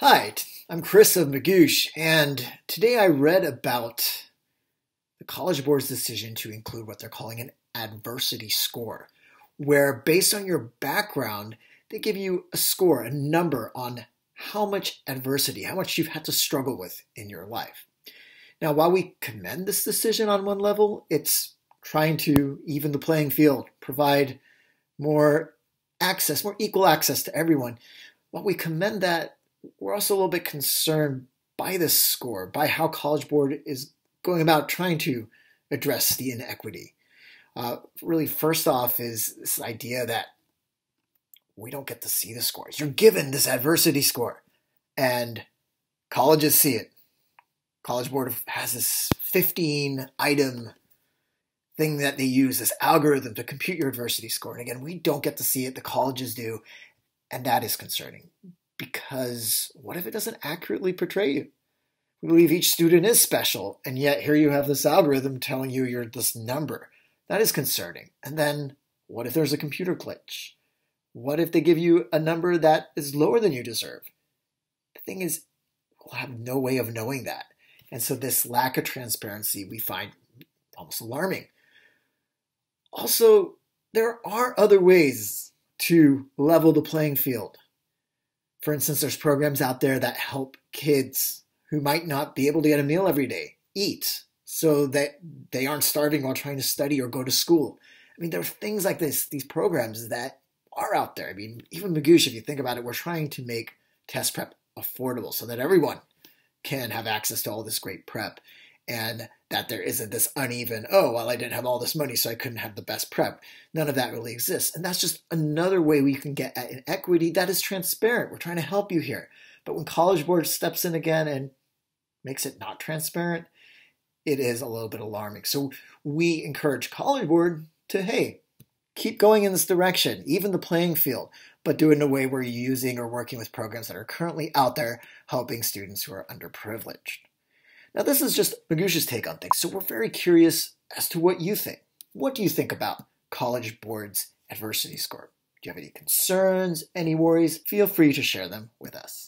Hi, I'm Chris of Magoosh, and today I read about the College Board's decision to include what they're calling an adversity score, where based on your background, they give you a score, a number on how much adversity, how much you've had to struggle with in your life. Now, while we commend this decision on one level, it's trying to even the playing field, provide more access, more equal access to everyone. While we commend that, we're also a little bit concerned by this score, by how College Board is going about trying to address the inequity. Uh, really, first off, is this idea that we don't get to see the scores. You're given this adversity score, and colleges see it. College Board has this 15 item thing that they use, this algorithm to compute your adversity score. And again, we don't get to see it, the colleges do, and that is concerning because what if it doesn't accurately portray you? We believe each student is special, and yet here you have this algorithm telling you you're this number. That is concerning. And then what if there's a computer glitch? What if they give you a number that is lower than you deserve? The thing is, we'll have no way of knowing that. And so this lack of transparency we find almost alarming. Also, there are other ways to level the playing field. For instance, there's programs out there that help kids who might not be able to get a meal every day eat so that they aren't starving while trying to study or go to school. I mean, there are things like this, these programs that are out there. I mean, even Magoosh, if you think about it, we're trying to make test prep affordable so that everyone can have access to all this great prep and that there isn't this uneven, oh, well, I didn't have all this money, so I couldn't have the best prep. None of that really exists. And that's just another way we can get at inequity that is transparent. We're trying to help you here. But when College Board steps in again and makes it not transparent, it is a little bit alarming. So we encourage College Board to, hey, keep going in this direction, even the playing field, but do it in a way where you're using or working with programs that are currently out there helping students who are underprivileged. Now, this is just Magoosh's take on things, so we're very curious as to what you think. What do you think about College Board's adversity score? Do you have any concerns, any worries? Feel free to share them with us.